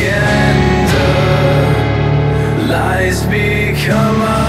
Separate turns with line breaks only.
Agenda lies become